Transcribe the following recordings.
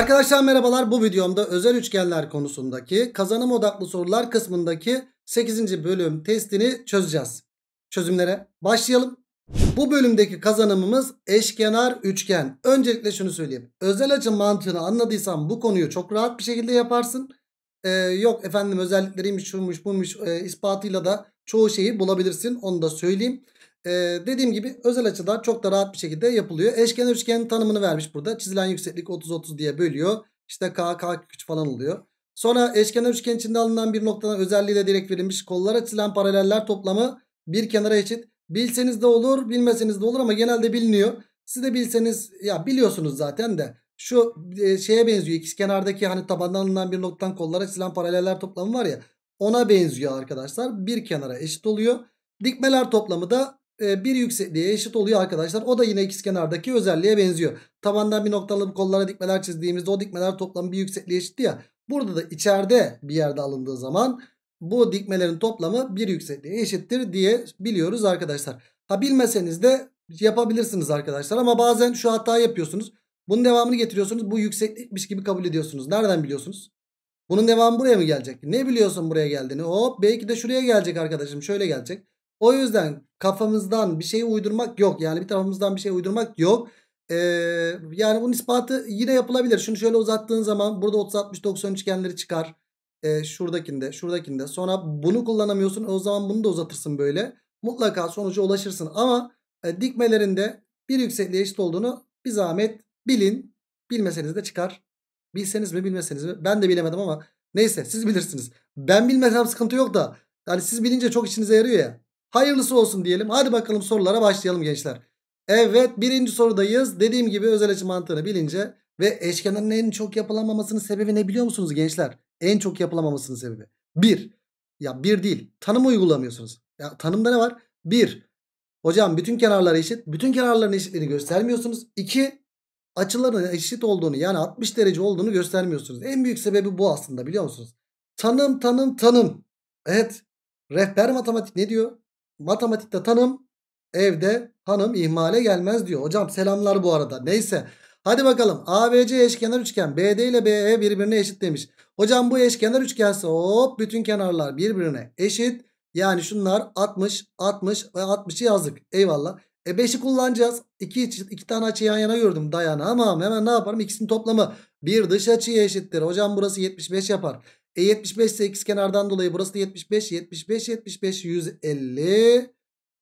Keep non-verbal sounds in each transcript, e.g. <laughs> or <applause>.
Arkadaşlar merhabalar bu videomda özel üçgenler konusundaki kazanım odaklı sorular kısmındaki 8. bölüm testini çözeceğiz. Çözümlere başlayalım. Bu bölümdeki kazanımımız eşkenar üçgen. Öncelikle şunu söyleyeyim. Özel açı mantığını anladıysan bu konuyu çok rahat bir şekilde yaparsın. Ee, yok efendim özellikleriymiş şuymuş buymuş e, ispatıyla da çoğu şeyi bulabilirsin. Onu da söyleyeyim. Ee, dediğim gibi özel açıda çok da rahat bir şekilde yapılıyor. Eşkenar üçgenin tanımını vermiş burada. Çizilen yükseklik 30-30 diye bölüyor. İşte K, K küçük falan oluyor. Sonra eşkenar üçgen içinde alınan bir noktadan özelliğiyle direkt verilmiş. Kollara çizilen paraleller toplamı bir kenara eşit. Bilseniz de olur bilmeseniz de olur ama genelde biliniyor. Siz de bilseniz ya biliyorsunuz zaten de. Şu e, şeye benziyor. İkiz kenardaki hani tabandan alınan bir noktadan kollara çizilen paraleller toplamı var ya. Ona benziyor arkadaşlar. Bir kenara eşit oluyor. Dikmeler toplamı da bir yüksekliğe eşit oluyor arkadaşlar. O da yine ikizkenardaki özelliğe benziyor. Tabandan bir noktalı kollara dikmeler çizdiğimizde o dikmeler toplamı bir yüksekliğe eşitti ya. Burada da içeride bir yerde alındığı zaman bu dikmelerin toplamı bir yüksekliğe eşittir diye biliyoruz arkadaşlar. Ha bilmeseniz de yapabilirsiniz arkadaşlar ama bazen şu hata yapıyorsunuz. Bunun devamını getiriyorsunuz bu yükseklikmiş gibi kabul ediyorsunuz. Nereden biliyorsunuz? Bunun devamı buraya mı gelecek? Ne biliyorsun buraya geldiğini? Hop belki de şuraya gelecek arkadaşım şöyle gelecek. O yüzden kafamızdan bir şey uydurmak yok. Yani bir tarafımızdan bir şey uydurmak yok. Ee, yani bunun ispatı yine yapılabilir. Şunu şöyle uzattığın zaman burada 30 60 90 üçgenleri çıkar. Ee, şuradakinde, şuradakinde. Sonra bunu kullanamıyorsun. O zaman bunu da uzatırsın böyle. Mutlaka sonuca ulaşırsın. Ama e, dikmelerinde bir yüksekliğe eşit olduğunu bir zahmet bilin. Bilmeseniz de çıkar. Bilseniz mi bilmeseniz mi? Ben de bilemedim ama neyse siz bilirsiniz. Ben bilmesem sıkıntı yok da. Yani siz bilince çok işinize yarıyor ya. Hayırlısı olsun diyelim. Hadi bakalım sorulara başlayalım gençler. Evet birinci sorudayız. Dediğim gibi özel açı mantığını bilince ve eşkenarın en çok yapılamamasının sebebi ne biliyor musunuz gençler? En çok yapılamamasının sebebi. Bir. Ya bir değil. Tanım uygulamıyorsunuz. Ya tanımda ne var? Bir. Hocam bütün kenarlar eşit. Bütün kenarların eşitliğini göstermiyorsunuz. İki. Açıların eşit olduğunu yani 60 derece olduğunu göstermiyorsunuz. En büyük sebebi bu aslında biliyor musunuz? Tanım tanım tanım. Evet. Rehber matematik ne diyor? Matematikte tanım evde hanım ihmale gelmez diyor. Hocam selamlar bu arada. Neyse. Hadi bakalım. ABC eşkenar üçgen. BD ile BE birbirine eşit demiş. Hocam bu eşkenar üçgense hop bütün kenarlar birbirine eşit. Yani şunlar 60, 60 ve 60'ı yazdık. Eyvallah. E 5'i kullanacağız. 2, 2 tane açı yan yana gördüm dayanamam. Hemen ne yaparım? İkisinin toplamı bir dış açıya eşittir. Hocam burası 75 yapar. E 75 ise x kenardan dolayı burası da 75. 75 75 150.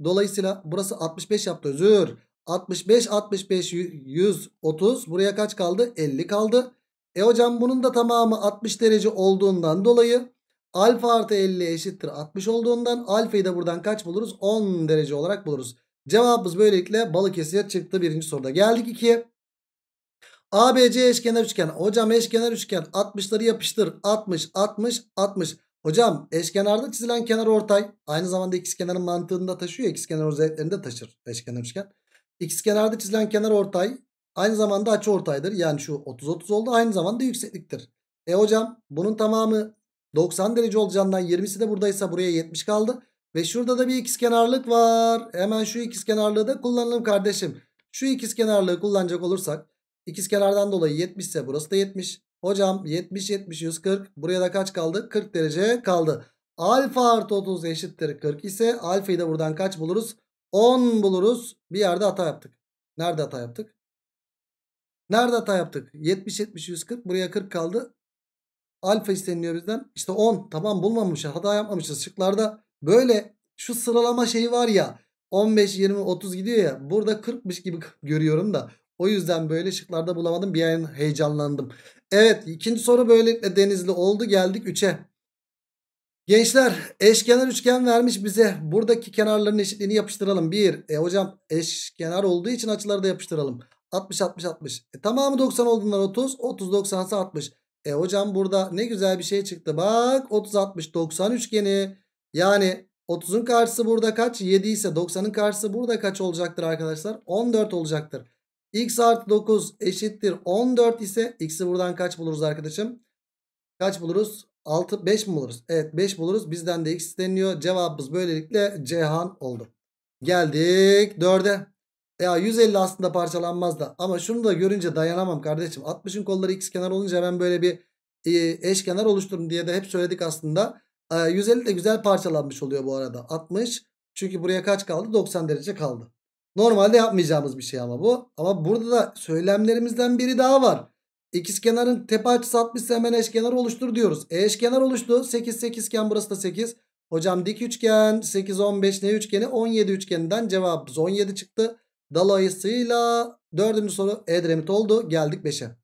Dolayısıyla burası 65 yaptı özür. 65 65 130. Buraya kaç kaldı? 50 kaldı. E hocam bunun da tamamı 60 derece olduğundan dolayı alfa artı 50 eşittir 60 olduğundan alfayı da buradan kaç buluruz? 10 derece olarak buluruz. Cevabımız böylelikle Balıkesir çıktı birinci soruda. Geldik 2'ye. ABC eşkenar üçgen. Hocam eşkenar üçgen 60'ları yapıştır. 60, 60, 60. Hocam eşkenarda çizilen kenar ortay. Aynı zamanda ikizkenarın mantığında taşıyor. İkizkenar özelliklerinde taşır eşkenar üçgen. İkizkenarda çizilen kenar ortay. Aynı zamanda açı ortaydır. Yani şu 30-30 oldu. Aynı zamanda yüksekliktir. E hocam bunun tamamı 90 derece olacağından 20'si de buradaysa buraya 70 kaldı. Ve şurada da bir ikizkenarlık var. Hemen şu ikizkenarlığı da kullanalım kardeşim. Şu ikizkenarlığı kullanacak olursak İkiz kenardan dolayı 70 ise burası da 70. Hocam 70 70 140. Buraya da kaç kaldı? 40 derece kaldı. Alfa artı 30 eşittir 40 ise alfayı da buradan kaç buluruz? 10 buluruz. Bir yerde hata yaptık. Nerede hata yaptık? Nerede hata yaptık? 70 70 140 buraya 40 kaldı. Alfa isteniyor bizden. İşte 10 tamam bulmamışız. Hata yapmamışız. Şıklarda böyle şu sıralama şeyi var ya 15 20 30 gidiyor ya. Burada 40'mış gibi <laughs> görüyorum da o yüzden böyle şıklarda bulamadım. Bir an heyecanlandım. Evet ikinci soru böylelikle denizli oldu. Geldik 3'e. Gençler eşkenar üçgen vermiş bize. Buradaki kenarların eşitliğini yapıştıralım. 1. E hocam eşkenar olduğu için açıları da yapıştıralım. 60 60 60. E, tamamı 90 olduğundan 30. 30 90 ise 60. E hocam burada ne güzel bir şey çıktı. Bak 30 60 90 üçgeni. Yani 30'un karşısı burada kaç? 7 ise 90'ın karşısı burada kaç olacaktır arkadaşlar? 14 olacaktır. X artı 9 eşittir 14 ise x'i buradan kaç buluruz arkadaşım? Kaç buluruz? 6 5 mi buluruz? Evet 5 buluruz. Bizden de x isteniyor. Cevabımız böylelikle Cihan oldu. Geldik 4'e. Ya 150 aslında parçalanmaz da ama şunu da görünce dayanamam kardeşim. 60'ın kolları x kenar olunca ben böyle bir e, eşkenar oluşturum diye de hep söyledik aslında. E, 150 de güzel parçalanmış oluyor bu arada. 60 çünkü buraya kaç kaldı? 90 derece kaldı. Normalde yapmayacağımız bir şey ama bu. Ama burada da söylemlerimizden biri daha var. İkizkenarın tepe açısı 60 ise hemen eşkenar oluştur diyoruz. E eşkenar oluştu. 8 8 iken burası da 8. Hocam dik üçgen 8 15 ne üçgeni? 17 üçgeninden cevabımız 17 çıktı. Dolayısıyla dördüncü soru Edremit oldu. Geldik 5'e.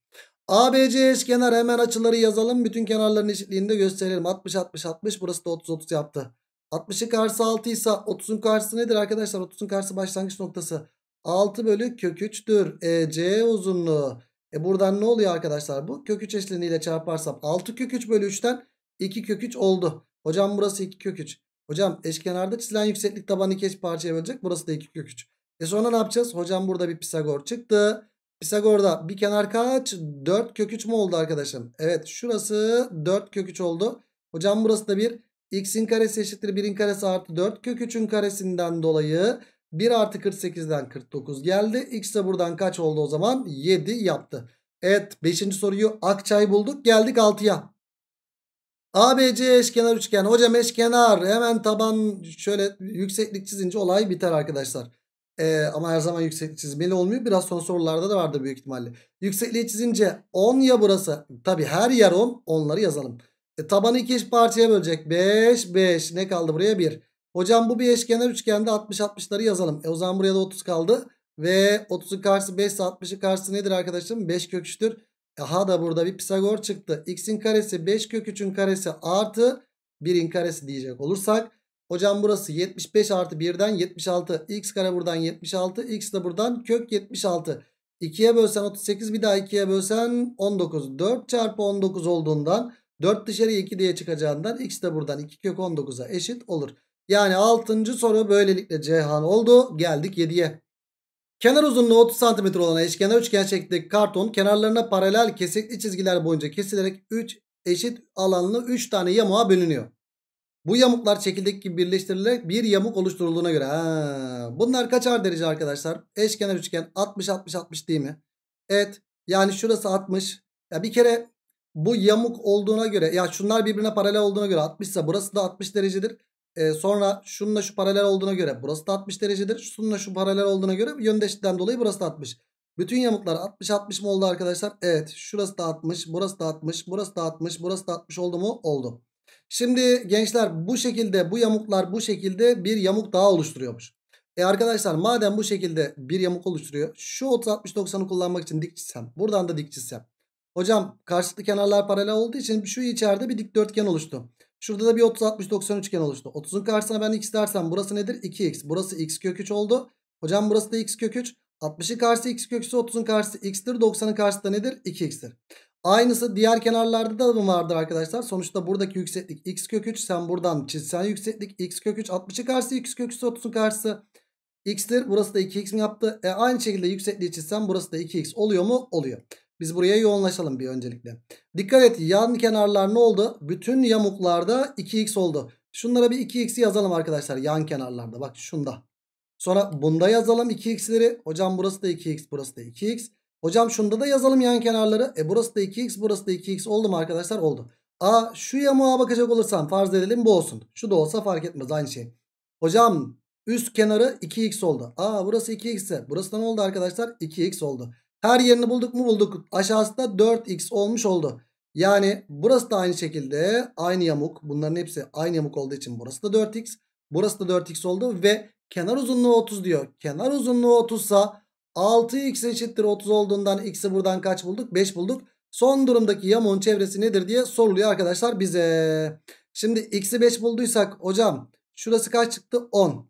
ABC eşkenar hemen açıları yazalım. Bütün kenarların eşitliğini de gösterelim. 60 60 60 burası da 30 30 yaptı. 60'ın karşısı 6 ise 30'un karşısı nedir arkadaşlar? 30'un karşısı başlangıç noktası. 6 bölü kök 3'tür. EC uzunluğu. E buradan ne oluyor arkadaşlar bu? Kök 3 eşleniğiyle çarparsam 6 kök 3 bölü 3'ten 2 kök 3 oldu. Hocam burası 2 kök 3. Hocam eşkenarda çizilen yükseklik tabanı iki eş parçaya bölecek. Burası da 2 kök 3. E sonra ne yapacağız? Hocam burada bir Pisagor çıktı. Pisagor'da bir kenar kaç? 4 kök 3 mü oldu arkadaşım? Evet şurası 4 kök 3 oldu. Hocam burası da bir x'in karesi eşittir 1'in karesi artı 4 kök 3'ün karesinden dolayı 1 artı 48'den 49 geldi. X de buradan kaç oldu o zaman? 7 yaptı. Evet 5. soruyu Akçay bulduk. Geldik 6'ya. ABC eşkenar üçgen. Hocam eşkenar hemen taban şöyle yükseklik çizince olay biter arkadaşlar. Ee, ama her zaman yükseklik çizmeli olmuyor. Biraz sonra sorularda da vardır büyük ihtimalle. Yüksekliği çizince 10 ya burası. Tabi her yer 10. Onları yazalım. E, tabanı iki eş parçaya bölecek. 5 5 ne kaldı buraya 1. Hocam bu bir eşkenar üçgende 60-60'ları yazalım. E o zaman buraya da 30 kaldı. Ve 30'un karşısı 5 ise 60'ın karşısı nedir arkadaşlarım? 5 kök 3'tür. Aha da burada bir Pisagor çıktı. X'in karesi 5 kök 3'ün karesi artı 1'in karesi diyecek olursak. Hocam burası 75 artı 1'den 76. X kare buradan 76. X de buradan kök 76. 2'ye bölsen 38 bir daha 2'ye bölsen 19. 4 çarpı 19 olduğundan 4 dışarıya 2 diye çıkacağından x de buradan 2 kök 19'a eşit olur. Yani 6. soru böylelikle Ceyhan oldu. Geldik 7'ye. Kenar uzunluğu 30 cm olan eşkenar üçgen şeklindeki karton kenarlarına paralel kesikli çizgiler boyunca kesilerek 3 eşit alanlı 3 tane yamuğa bölünüyor. Bu yamuklar çekirdek gibi birleştirilerek bir yamuk oluşturulduğuna göre. Ha, bunlar kaçar derece arkadaşlar? Eşkenar üçgen 60 60 60 değil mi? Evet. Yani şurası 60. Ya bir kere bu yamuk olduğuna göre ya şunlar birbirine paralel olduğuna göre 60 ise burası da 60 derecedir. Ee, sonra şununla şu paralel olduğuna göre burası da 60 derecedir. Şununla şu paralel olduğuna göre yöndeşlikten dolayı burası da 60. Bütün yamuklar 60-60 mı oldu arkadaşlar? Evet. Şurası da 60. Burası da 60. Burası da 60. Burası da 60 oldu mu? Oldu. Şimdi gençler bu şekilde bu yamuklar bu şekilde bir yamuk daha oluşturuyormuş. E arkadaşlar madem bu şekilde bir yamuk oluşturuyor. Şu 30-60-90'ı kullanmak için dik çizsem. Buradan da dik çizsem. Hocam karşılıklı kenarlar paralel olduğu için şu içeride bir dikdörtgen oluştu. Şurada da bir 30 60 90 üçgen oluştu. 30'un karşısına ben x dersem burası nedir? 2x. Burası x kök 3 oldu. Hocam burası da x kök 3. 60'ın karşısı x kök 3 30'un karşısı x'tir. 90'ın karşısı da nedir? 2x'tir. Aynısı diğer kenarlarda da mı vardır arkadaşlar? Sonuçta buradaki yükseklik x kök 3. Sen buradan çizsen yükseklik x kök 3. 60'ın karşısı x kök 3 30'un karşısı x'tir. Burası da 2x mi yaptı? E, aynı şekilde yüksekliği çizsem burası da 2x oluyor mu? Oluyor. Biz buraya yoğunlaşalım bir öncelikle. Dikkat et yan kenarlar ne oldu? Bütün yamuklarda 2x oldu. Şunlara bir 2x'i yazalım arkadaşlar yan kenarlarda. Bak şunda. Sonra bunda yazalım 2x'leri. Hocam burası da 2x burası da 2x. Hocam şunda da yazalım yan kenarları. E burası da 2x burası da 2x oldu mu arkadaşlar? Oldu. A şu yamuğa bakacak olursam farz edelim bu olsun. Şu da olsa fark etmez aynı şey. Hocam üst kenarı 2x oldu. A burası 2x ise burası da ne oldu arkadaşlar? 2x oldu. Her yerini bulduk mu bulduk. Aşağısı da 4x olmuş oldu. Yani burası da aynı şekilde aynı yamuk. Bunların hepsi aynı yamuk olduğu için burası da 4x. Burası da 4x oldu ve kenar uzunluğu 30 diyor. Kenar uzunluğu 30 sa 6x eşittir 30 olduğundan x'i buradan kaç bulduk? 5 bulduk. Son durumdaki yamuğun çevresi nedir diye soruluyor arkadaşlar bize. Şimdi x'i 5 bulduysak hocam şurası kaç çıktı? 10.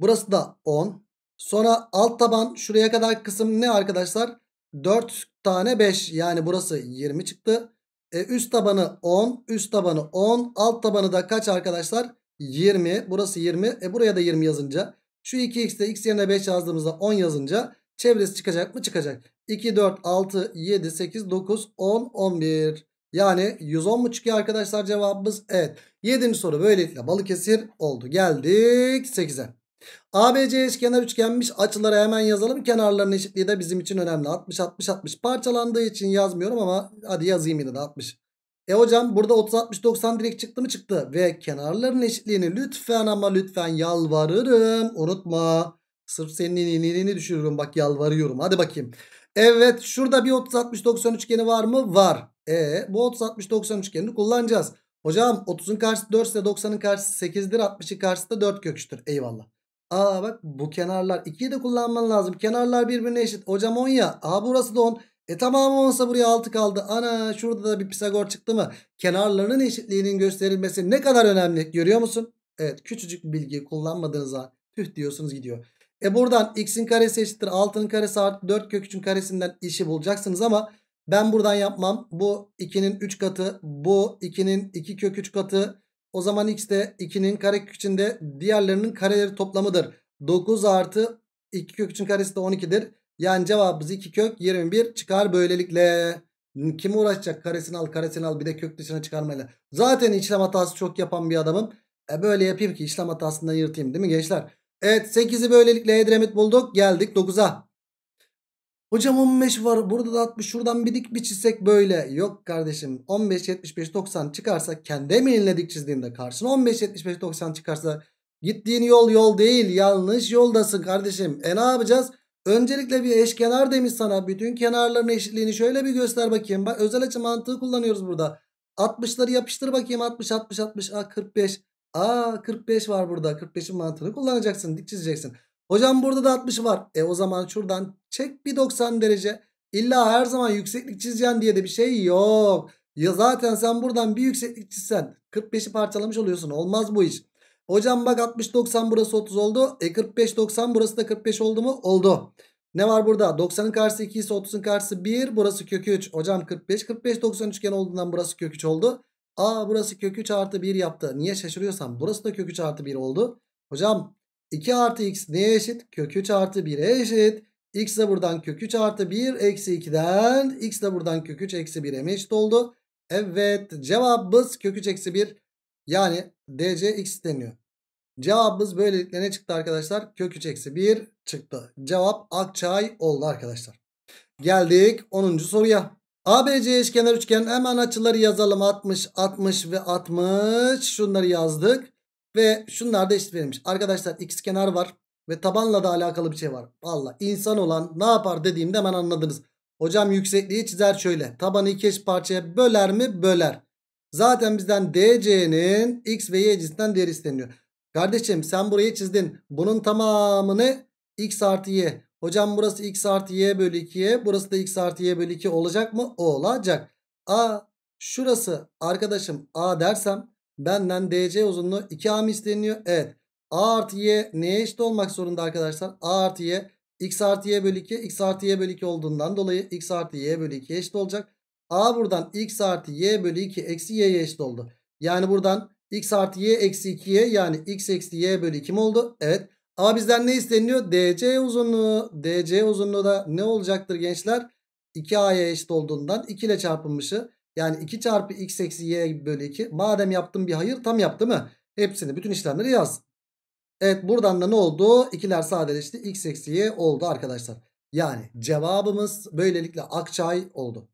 Burası da 10. Sonra alt taban şuraya kadar kısım ne arkadaşlar? 4 tane 5 yani burası 20 çıktı. E, üst tabanı 10 üst tabanı 10 alt tabanı da kaç arkadaşlar? 20 burası 20 e buraya da 20 yazınca şu 2x'te x yerine 5 yazdığımızda 10 yazınca çevresi çıkacak mı? Çıkacak. 2, 4, 6, 7, 8, 9, 10, 11. Yani 110 mu çıkıyor arkadaşlar cevabımız? Evet. 7. soru böylelikle Balıkesir oldu. Geldik 8'e. ABC eşkenar üçgenmiş. Açıları hemen yazalım. Kenarların eşitliği de bizim için önemli. 60 60 60 parçalandığı için yazmıyorum ama hadi yazayım yine de 60. E hocam burada 30 60 90 direkt çıktı mı çıktı. Ve kenarların eşitliğini lütfen ama lütfen yalvarırım. Unutma. Sırf senin iyiliğini düşürürüm. Bak yalvarıyorum. Hadi bakayım. Evet şurada bir 30 60 90 üçgeni var mı? Var. E bu 30 60 90 üçgenini kullanacağız. Hocam 30'un karşısı 4 ise 90'ın karşısı 8'dir. 60'ın karşısı da 4 köküçtür. Eyvallah. Aa bak bu kenarlar 2'yi de kullanman lazım. Kenarlar birbirine eşit. Hocam 10 ya. Aa burası da 10. E tamam olsa buraya 6 kaldı. Ana şurada da bir Pisagor çıktı mı? Kenarlarının eşitliğinin gösterilmesi ne kadar önemli. Görüyor musun? Evet küçücük bir bilgiyi kullanmadığınız zaman tüh diyorsunuz gidiyor. E buradan x'in karesi eşittir 6'nın karesi artı 4 kök 3'ün karesinden işi bulacaksınız ama ben buradan yapmam. Bu 2'nin 3 katı bu 2'nin 2 kök 3 katı o zaman x de 2'nin kare kökünde diğerlerinin kareleri toplamıdır. 9 artı 2 kök 3'ün karesi de 12'dir. Yani cevabımız 2 kök 21 çıkar böylelikle. Kim uğraşacak karesini al karesini al bir de kök dışına çıkarmayla. Zaten işlem hatası çok yapan bir adamım. E böyle yapayım ki işlem hatasından yırtayım değil mi gençler? Evet 8'i böylelikle Edremit bulduk. Geldik 9'a. Hocam 15 var. Burada da 60. Şuradan bir dik bir çizsek böyle. Yok kardeşim. 15, 75, 90 çıkarsa kendi emeğinle dik çizdiğinde karşına 15, 75, 90 çıkarsa gittiğin yol yol değil. Yanlış yoldasın kardeşim. E ne yapacağız? Öncelikle bir eşkenar demiş sana. Bütün kenarların eşitliğini şöyle bir göster bakayım. Bak özel açı mantığı kullanıyoruz burada. 60'ları yapıştır bakayım. 60, 60, 60. Aa 45. Aa 45 var burada. 45'in mantığını kullanacaksın. Dik çizeceksin. Hocam burada da 60 var. E o zaman şuradan çek bir 90 derece. İlla her zaman yükseklik çizeceksin diye de bir şey yok. Ya zaten sen buradan bir yükseklik çizsen 45'i parçalamış oluyorsun. Olmaz bu iş. Hocam bak 60 90 burası 30 oldu. E 45 90 burası da 45 oldu mu? Oldu. Ne var burada? 90'ın karşısı 2 ise 30'un karşısı 1. Burası kök 3. Hocam 45 45 90 üçgen olduğundan burası kök 3 oldu. Aa burası kök 3 artı 1 yaptı. Niye şaşırıyorsam burası da kök 3 artı 1 oldu. Hocam 2 artı x neye eşit? Kök 3 artı 1'e eşit. X de buradan kök 3 artı 1 eksi 2'den. X de buradan kök 3 eksi 1'e eşit oldu. Evet cevabımız kök 3 eksi 1 yani DC x deniyor. Cevabımız böylelikle ne çıktı arkadaşlar? Kök 3 eksi 1 çıktı. Cevap Akçay oldu arkadaşlar. Geldik 10. soruya. ABC eşkenar üçgen hemen açıları yazalım. 60, 60 ve 60. Şunları yazdık. Ve şunlar da eşit verilmiş. Arkadaşlar x kenar var. Ve tabanla da alakalı bir şey var. Valla insan olan ne yapar dediğimde hemen anladınız. Hocam yüksekliği çizer şöyle. Tabanı iki eşit parçaya böler mi? Böler. Zaten bizden DC'nin x ve y cinsinden değeri isteniyor. Kardeşim sen burayı çizdin. Bunun tamamını x artı y. Hocam burası x artı y bölü 2'ye. Burası da x artı y bölü 2 olacak mı? Olacak. A şurası arkadaşım A dersem benden DC uzunluğu 2A mı isteniyor? Evet. A artı y neye eşit olmak zorunda arkadaşlar? A artı y x artı y bölü 2 x artı y bölü 2 olduğundan dolayı x artı y bölü 2 eşit olacak. A buradan x artı y bölü 2 eksi y'ye eşit oldu. Yani buradan x artı y eksi 2y yani x eksi y bölü 2 mi oldu? Evet. Ama bizden ne isteniyor? DC uzunluğu. DC uzunluğu da ne olacaktır gençler? 2a'ya eşit olduğundan 2 ile çarpılmışı. Yani 2 çarpı x eksi y bölü 2. Madem yaptım bir hayır tam yaptı mı? Hepsini bütün işlemleri yaz. Evet buradan da ne oldu? İkiler sadeleşti. X eksi y oldu arkadaşlar. Yani cevabımız böylelikle Akçay oldu.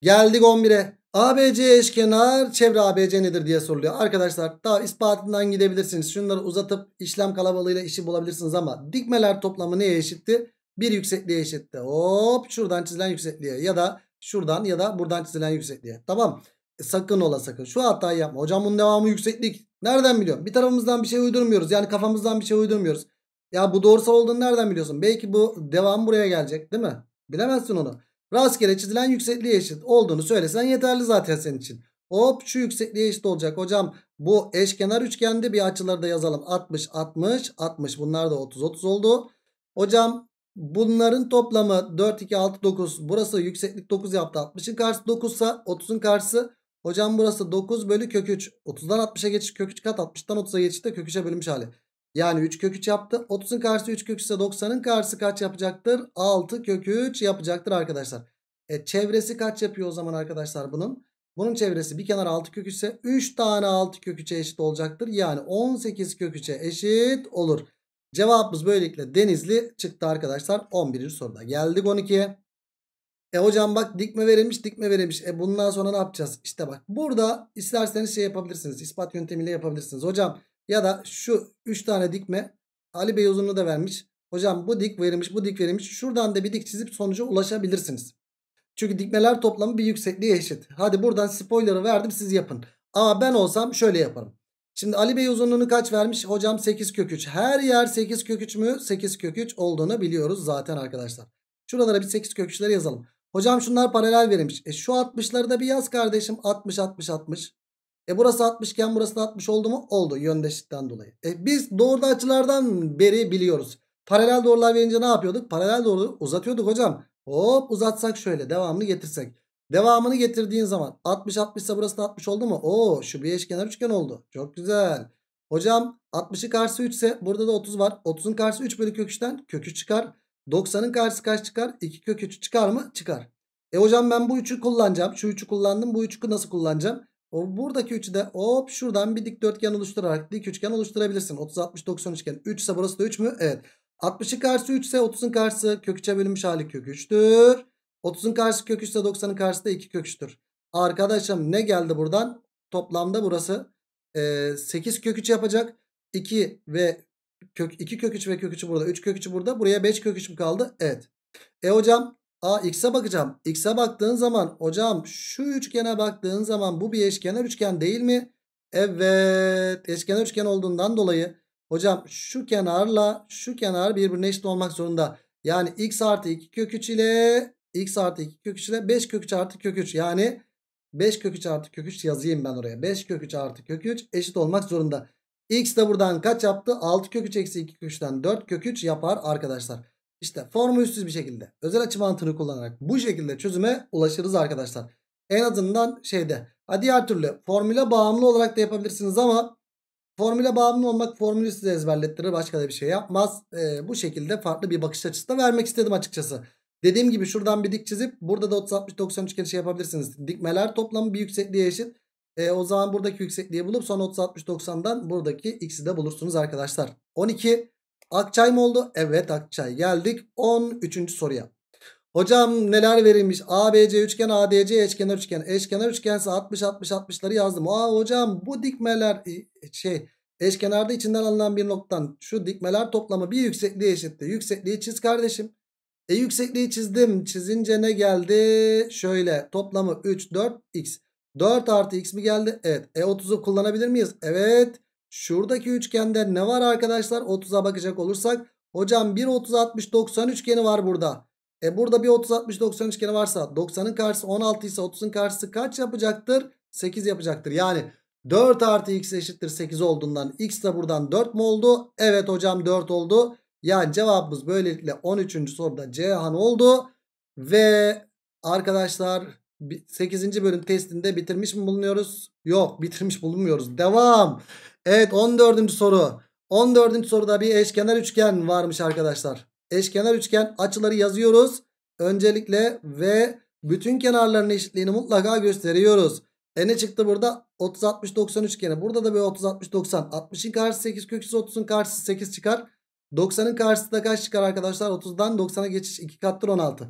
Geldik 11'e. ABC eşkenar çevre ABC nedir diye soruluyor. Arkadaşlar daha ispatından gidebilirsiniz. Şunları uzatıp işlem kalabalığıyla işi bulabilirsiniz ama dikmeler toplamı neye eşitti? Bir yüksekliğe eşitti. Hop şuradan çizilen yüksekliğe ya da şuradan ya da buradan çizilen yüksekliğe. Tamam. E, sakın ola sakın. Şu hatayı yapma. Hocam bunun devamı yükseklik. Nereden biliyorum? Bir tarafımızdan bir şey uydurmuyoruz. Yani kafamızdan bir şey uydurmuyoruz. Ya bu doğrusal olduğunu nereden biliyorsun? Belki bu devam buraya gelecek değil mi? Bilemezsin onu. Rastgele çizilen yüksekliğe eşit olduğunu söylesen yeterli zaten senin için. Hop şu yüksekliğe eşit olacak. Hocam bu eşkenar üçgende bir açıları da yazalım. 60, 60, 60. Bunlar da 30, 30 oldu. Hocam bunların toplamı 4, 2, 6, 9. Burası yükseklik 9 yaptı. 60'ın karşısı 9 ise 30'un karşısı. Hocam burası 9 bölü kök 3. 30'dan 60'a geçiş kök 3 kat 60'tan 30'a geçiş de kök 3'e bölünmüş hali. Yani 3 kök 3 yaptı. 30'un karşısı 3 kök 3 ise 90'ın karşısı kaç yapacaktır? 6 kök 3 yapacaktır arkadaşlar. E çevresi kaç yapıyor o zaman arkadaşlar bunun? Bunun çevresi bir kenar 6 kök 3 ise 3 tane 6 kök 3'e eşit olacaktır. Yani 18 kök 3'e eşit olur. Cevabımız böylelikle Denizli çıktı arkadaşlar 11. soruda. Geldik 12'ye. E hocam bak dikme verilmiş dikme verilmiş. E bundan sonra ne yapacağız? İşte bak burada isterseniz şey yapabilirsiniz. ispat yöntemiyle yapabilirsiniz. Hocam ya da şu 3 tane dikme Ali Bey uzunluğu da vermiş. Hocam bu dik verilmiş bu dik verilmiş. Şuradan da bir dik çizip sonuca ulaşabilirsiniz. Çünkü dikmeler toplamı bir yüksekliğe eşit. Hadi buradan spoiler'ı verdim siz yapın. Ama ben olsam şöyle yaparım. Şimdi Ali Bey uzunluğunu kaç vermiş? Hocam 8 kök 3. Her yer 8 kök 3 mü? 8 kök 3 olduğunu biliyoruz zaten arkadaşlar. Şuralara bir 8 kök 3'leri yazalım. Hocam şunlar paralel verilmiş. E şu 60'ları da bir yaz kardeşim. 60 60 60. E burası 60 iken burası da 60 oldu mu? Oldu yöndeşlikten dolayı. E biz doğruda açılardan beri biliyoruz. Paralel doğrular verince ne yapıyorduk? Paralel doğru uzatıyorduk hocam. Hop uzatsak şöyle devamını getirsek. Devamını getirdiğin zaman 60 60 ise burası da 60 oldu mu? Oo şu bir eşkenar üçgen oldu. Çok güzel. Hocam 60'ı karşısı 3 ise burada da 30 var. 30'un karşısı 3 bölü kök 3'ten kök 3 çıkar. 90'ın karşısı kaç çıkar? 2 kök 3 çıkar mı? Çıkar. E hocam ben bu 3'ü kullanacağım. Şu 3'ü kullandım. Bu 3'ü nasıl kullanacağım? O buradaki 3'ü de hop şuradan bir dikdörtgen oluşturarak dik üçgen oluşturabilirsin. 30 60 90 üçgen. 3 ise burası da 3 mü? Evet. 60'ın karşısı 3 ise 30'un karşısı kök 3'e bölünmüş hali kök 3'tür. 30'un karşısı kök 3 ise 90'ın karşısı da 2 kök 3'tür. Arkadaşım ne geldi buradan? Toplamda burası e, 8 kök 3 yapacak. 2 ve kök 2 kök 3 ve kök 3'ü burada. 3 kök 3'ü burada. Buraya 5 kök 3 mü kaldı? Evet. E hocam a x'e bakacağım. X'e baktığın zaman hocam şu üçgene baktığın zaman bu bir eşkenar üçgen değil mi? Evet. Eşkenar üçgen olduğundan dolayı hocam şu kenarla şu kenar birbirine eşit olmak zorunda. Yani x artı 2 kök 3 ile x artı 2 kök 3 ile 5 kök 3 artı kök 3. Yani 5 kök 3 artı kök 3 yazayım ben oraya. 5 kök 3 artı kök 3 eşit olmak zorunda. X de buradan kaç yaptı? 6 kök 3 eksi 2 kök 3'ten 4 kök 3 yapar arkadaşlar. İşte formülsüz bir şekilde özel açı mantığını kullanarak bu şekilde çözüme ulaşırız arkadaşlar. En azından şeyde. Ha diğer türlü formüle bağımlı olarak da yapabilirsiniz ama formüle bağımlı olmak formülü size ezberlettirir. Başka da bir şey yapmaz. Ee, bu şekilde farklı bir bakış açısı da vermek istedim açıkçası. Dediğim gibi şuradan bir dik çizip burada da 30 60 90 üçgeni şey yapabilirsiniz. Dikmeler toplamı bir yüksekliğe eşit. E, o zaman buradaki yüksekliği bulup sonra 30 60 90'dan buradaki x'i de bulursunuz arkadaşlar. 12 Akçay mı oldu? Evet Akçay. Geldik 13. soruya. Hocam neler verilmiş? ABC üçgen, ADC eşkenar üçgen. Eşkenar üçgense 60 60 60'ları yazdım. Aa hocam bu dikmeler şey eşkenarda içinden alınan bir noktadan şu dikmeler toplamı bir yüksekliğe eşitti. Yüksekliği çiz kardeşim. E yüksekliği çizdim. Çizince ne geldi? Şöyle toplamı 3 4 x. 4 artı x mi geldi? Evet. E 30'u kullanabilir miyiz? Evet. Şuradaki üçgende ne var arkadaşlar? 30'a bakacak olursak. Hocam bir 30 60 90 üçgeni var burada. E burada bir 30 60 90 üçgeni varsa 90'ın karşısı 16 ise 30'un karşısı kaç yapacaktır? 8 yapacaktır. Yani 4 artı x eşittir 8 olduğundan x de buradan 4 mu oldu? Evet hocam 4 oldu. Yani cevabımız böylelikle 13. soruda Cihan oldu. Ve arkadaşlar 8. bölüm testinde bitirmiş mi bulunuyoruz? Yok bitirmiş bulunmuyoruz. Devam. Evet 14. soru. 14. soruda bir eşkenar üçgen varmış arkadaşlar. Eşkenar üçgen açıları yazıyoruz. Öncelikle ve bütün kenarların eşitliğini mutlaka gösteriyoruz. E ne çıktı burada? 30 60 90 üçgeni. Burada da bir 30 60 90. 60'ın karşısı 8 kök 30'un karşısı 8 çıkar. 90'ın karşısı da kaç çıkar arkadaşlar? 30'dan 90'a geçiş 2 kattır 16.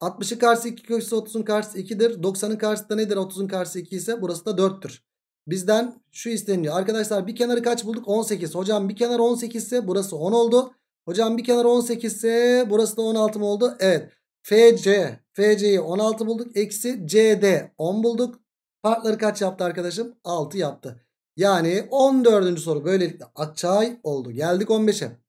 60'ın karşısı 2 kök 30'un karşısı 2'dir. 90'ın karşısı da nedir? 30'un karşısı 2 ise burası da 4'tür. Bizden şu isteniyor. Arkadaşlar bir kenarı kaç bulduk? 18. Hocam bir kenar 18 ise burası 10 oldu. Hocam bir kenar 18 ise burası da 16 mı oldu? Evet. FC. FC'yi 16 bulduk. Eksi CD 10 bulduk. Farkları kaç yaptı arkadaşım? 6 yaptı. Yani 14. soru böylelikle Akçay oldu. Geldik 15'e.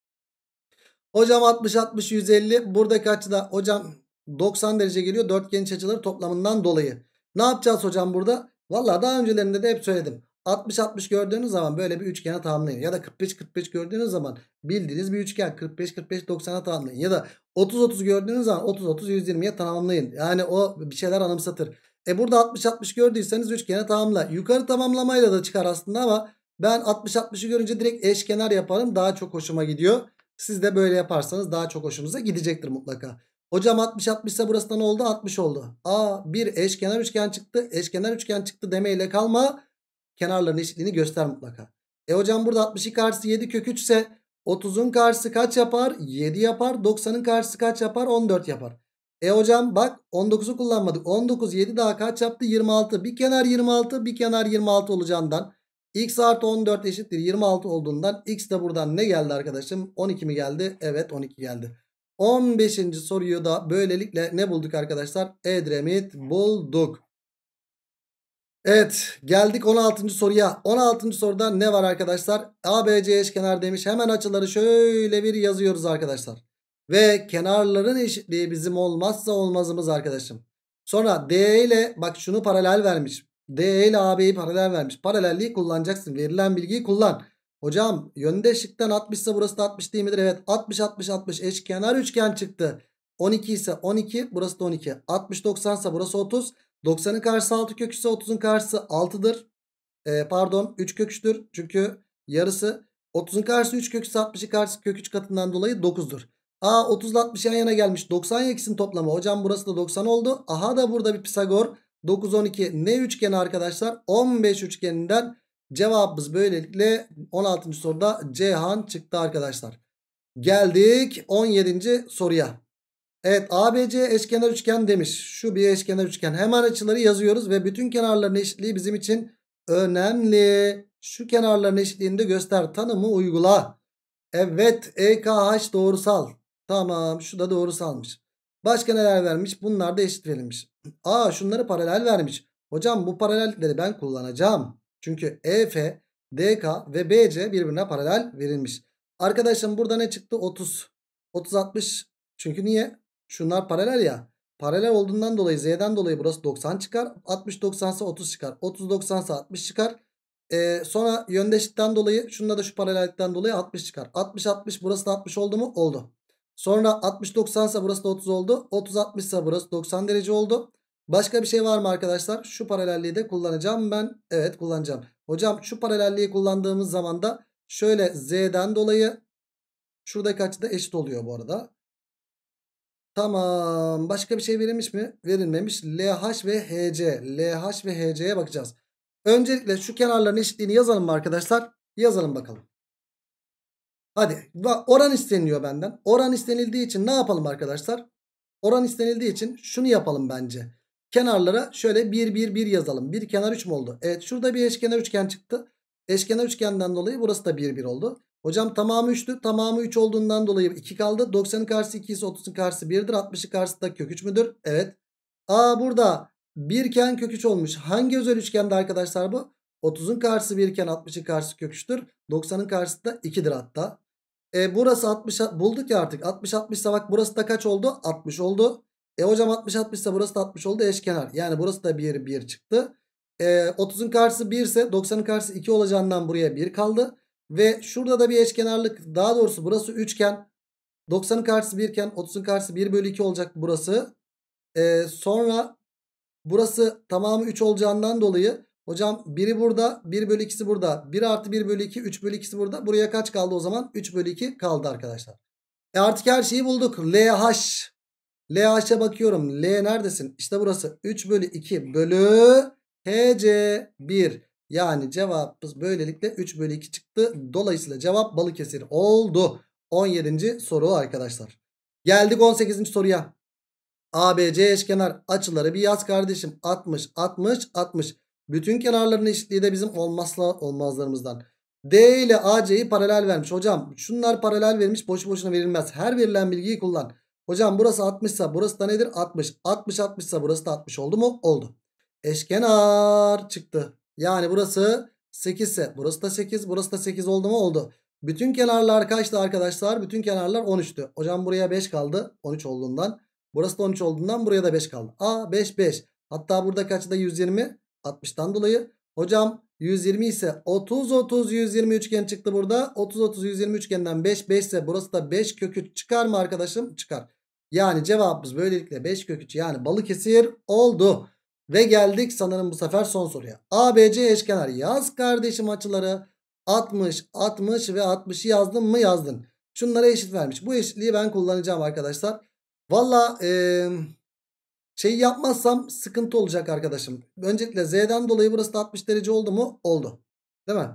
Hocam 60 60 150 buradaki açıda hocam 90 derece geliyor dörtgen açıları toplamından dolayı. Ne yapacağız hocam burada? Valla daha öncelerinde de hep söyledim. 60-60 gördüğünüz zaman böyle bir üçgene tamamlayın. Ya da 45-45 gördüğünüz zaman bildiğiniz bir üçgen 45-45-90'a tamamlayın. Ya da 30-30 gördüğünüz zaman 30-30-120'ye tamamlayın. Yani o bir şeyler anımsatır. E burada 60-60 gördüyseniz üçgene tamamla. Yukarı tamamlamayla da çıkar aslında ama ben 60-60'ı görünce direkt eşkenar yaparım. Daha çok hoşuma gidiyor. Siz de böyle yaparsanız daha çok hoşunuza gidecektir mutlaka. Hocam 60 60 ise burası da ne oldu? 60 oldu. Aa bir eşkenar üçgen çıktı. Eşkenar üçgen çıktı demeyle kalma. Kenarların eşitliğini göster mutlaka. E hocam burada 62 karşısı 7 kök 3 ise 30'un karşısı kaç yapar? 7 yapar. 90'ın karşısı kaç yapar? 14 yapar. E hocam bak 19'u kullanmadık. 19 7 daha kaç yaptı? 26. Bir kenar 26 bir kenar 26 olacağından x artı 14 eşittir 26 olduğundan x de buradan ne geldi arkadaşım? 12 mi geldi? Evet 12 geldi. 15. soruyu da böylelikle ne bulduk arkadaşlar? Edremit bulduk. Evet geldik 16. soruya. 16. soruda ne var arkadaşlar? ABC eşkenar demiş. Hemen açıları şöyle bir yazıyoruz arkadaşlar. Ve kenarların eşitliği bizim olmazsa olmazımız arkadaşım. Sonra D ile bak şunu paralel vermiş. D ile AB'yi paralel vermiş. Paralelliği kullanacaksın. Verilen bilgiyi kullan. Hocam yönde ışıktan 60 ise burası da 60 değil midir? Evet 60 60 60 eşkenar üçgen çıktı. 12 ise 12 burası da 12. 60 90 ise burası 30. 90'ın karşısı 6 kök ise 30'un karşısı 6'dır. Ee, pardon 3 kök 3'tür. Çünkü yarısı 30'un karşısı 3 kök 60'ın karşısı kök 3 katından dolayı 9'dur. A 30 ile 60 yan yana gelmiş. 90 x'in toplamı. Hocam burası da 90 oldu. Aha da burada bir Pisagor. 9 12 ne üçgeni arkadaşlar? 15 üçgeninden cevabımız böylelikle 16. soruda Cihan çıktı arkadaşlar. Geldik 17. soruya. Evet ABC eşkenar üçgen demiş. Şu bir eşkenar üçgen. Hemen açıları yazıyoruz ve bütün kenarların eşitliği bizim için önemli. Şu kenarların eşitliğini de göster. Tanımı uygula. Evet EKH doğrusal. Tamam şu da doğrusalmış. Başka neler vermiş? Bunlar da eşit verilmiş. <clears throat> Aa şunları paralel vermiş. Hocam bu paralellikleri ben kullanacağım. Çünkü EF, DK ve BC birbirine paralel verilmiş. Arkadaşım burada ne çıktı? 30. 30 60. Çünkü niye? Şunlar paralel ya. Paralel olduğundan dolayı Z'den dolayı burası 90 çıkar. 60 90 ise 30 çıkar. 30 90 ise 60 çıkar. Ee, sonra yöndeşlikten dolayı şunda da şu paralellikten dolayı 60 çıkar. 60 60 burası da 60 oldu mu? Oldu. Sonra 60 90 ise burası da 30 oldu. 30 60 ise burası 90 derece oldu. Başka bir şey var mı arkadaşlar? Şu paralelliği de kullanacağım ben. Evet kullanacağım. Hocam şu paralelliği kullandığımız zaman da şöyle Z'den dolayı şuradaki açı da eşit oluyor bu arada. Tamam. Başka bir şey verilmiş mi? Verilmemiş. LH ve HC. LH ve HC'ye bakacağız. Öncelikle şu kenarların eşitliğini yazalım mı arkadaşlar? Yazalım bakalım. Hadi. Oran isteniliyor benden. Oran istenildiği için ne yapalım arkadaşlar? Oran istenildiği için şunu yapalım bence. Kenarlara şöyle 1 1 1 yazalım. Bir kenar 3 mü oldu? Evet şurada bir eşkenar üçgen çıktı. Eşkenar üçgenden dolayı burası da 1 1 oldu. Hocam tamamı 3'tü. Tamamı 3 olduğundan dolayı 2 kaldı. 90'ın karşısı 2 ise 30'un karşısı 1'dir. 60'ın karşısı da kök 3 müdür? Evet. Aa burada 1 iken kök 3 olmuş. Hangi özel üçgende arkadaşlar bu? 30'un karşısı 1 iken 60'ın karşısı kök 3'tür. 90'ın karşısı da 2'dir hatta. E burası 60 bulduk ya artık. 60 60 ise bak burası da kaç oldu? 60 oldu. E hocam 60 60 ise burası da 60 oldu eşkenar. Yani burası da 1 1 çıktı. E, 30'un karşısı 1 ise 90'ın karşısı 2 olacağından buraya 1 kaldı. Ve şurada da bir eşkenarlık daha doğrusu burası üçgen. 90'ın karşısı 1 iken 30'un karşısı 1 bölü 2 olacak burası. Ee, sonra burası tamamı 3 olacağından dolayı hocam biri burada 1 bölü 2'si burada. 1 artı 1 bölü 2 3 bölü 2'si burada. Buraya kaç kaldı o zaman? 3 bölü 2 kaldı arkadaşlar. E artık her şeyi bulduk. LH. LH'e bakıyorum. L neredesin? İşte burası. 3 bölü 2 bölü HC 1. Yani cevabımız böylelikle 3 bölü 2 çıktı. Dolayısıyla cevap Balıkesir oldu. 17. soru arkadaşlar. Geldik 18. soruya. ABC eşkenar açıları bir yaz kardeşim. 60, 60, 60. Bütün kenarların eşitliği de bizim olmazsa olmazlarımızdan. D ile AC'yi paralel vermiş. Hocam şunlar paralel vermiş boşu boşuna verilmez. Her verilen bilgiyi kullan. Hocam burası 60 ise burası da nedir? 60. 60 60 ise burası da 60 oldu mu? Oldu. Eşkenar çıktı. Yani burası 8 ise burası da 8 burası da 8 oldu mu oldu. Bütün kenarlar kaçtı arkadaşlar? Bütün kenarlar 13'tü. Hocam buraya 5 kaldı 13 olduğundan. Burası da 13 olduğundan buraya da 5 kaldı. A 5 5. Hatta burada kaçı da 120? 60'tan dolayı. Hocam 120 ise 30 30 120 üçgen çıktı burada. 30 30 120 üçgenden 5 5 ise burası da 5 kök çıkar mı arkadaşım? Çıkar. Yani cevabımız böylelikle 5 kök yani Balıkesir oldu. Ve geldik sanırım bu sefer son soruya. ABC eşkenar yaz kardeşim açıları 60, 60 ve 60'ı yazdın mı yazdın. Şunlara eşit vermiş. Bu eşitliği ben kullanacağım arkadaşlar. Valla ee, şey yapmazsam sıkıntı olacak arkadaşım. Öncelikle Z'den dolayı burası da 60 derece oldu mu? Oldu. Değil mi?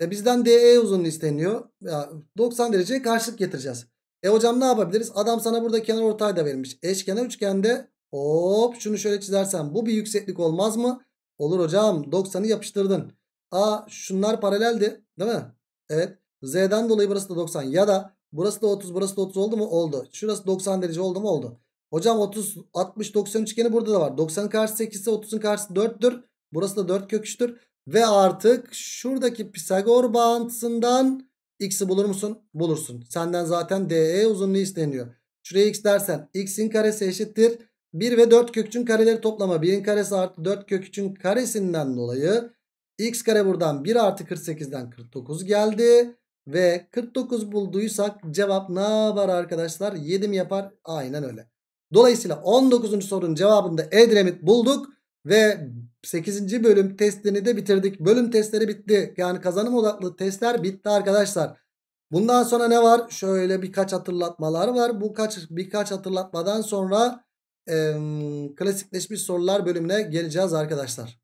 E bizden DE uzunluğu isteniyor. Ya 90 dereceye karşılık getireceğiz. E hocam ne yapabiliriz? Adam sana burada kenar ortay da vermiş. Eşkenar üçgende hop şunu şöyle çizersem bu bir yükseklik olmaz mı? Olur hocam 90'ı yapıştırdın. A şunlar paraleldi değil mi? Evet. Z'den dolayı burası da 90 ya da burası da 30 burası da 30 oldu mu? Oldu. Şurası 90 derece oldu mu? Oldu. Hocam 30 60 90 üçgeni burada da var. 90'ın karşısı 8 ise 30'un karşısı 4'tür. Burası da 4 kök 3'tür. Ve artık şuradaki Pisagor bağıntısından x'i bulur musun? Bulursun. Senden zaten DE uzunluğu isteniyor. Şuraya x dersen x'in karesi eşittir. 1 ve 4 kökçün kareleri toplama. 1'in karesi artı 4 kökçün karesinden dolayı x kare buradan 1 artı 48'den 49 geldi. Ve 49 bulduysak cevap ne var arkadaşlar? 7 mi yapar? Aynen öyle. Dolayısıyla 19. sorunun cevabında Edremit bulduk. Ve 8. bölüm testini de bitirdik. Bölüm testleri bitti. Yani kazanım odaklı testler bitti arkadaşlar. Bundan sonra ne var? Şöyle birkaç hatırlatmalar var. Bu kaç birkaç hatırlatmadan sonra e, klasikleşmiş sorular bölümüne geleceğiz arkadaşlar.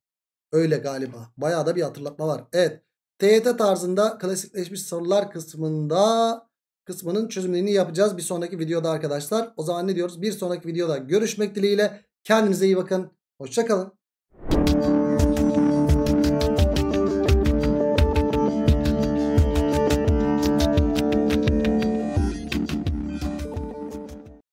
Öyle galiba. Bayağı da bir hatırlatma var. Evet. TYT tarzında klasikleşmiş sorular kısmında kısmının çözümlerini yapacağız bir sonraki videoda arkadaşlar. O zaman ne diyoruz? Bir sonraki videoda görüşmek dileğiyle. Kendinize iyi bakın. Hoşçakalın.